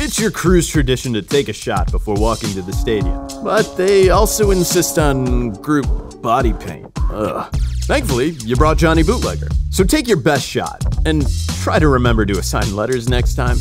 It's your crew's tradition to take a shot before walking to the stadium, but they also insist on group body paint. Ugh. Thankfully, you brought Johny Bootlegger, so take your best shot and try to remember to assign letters next time.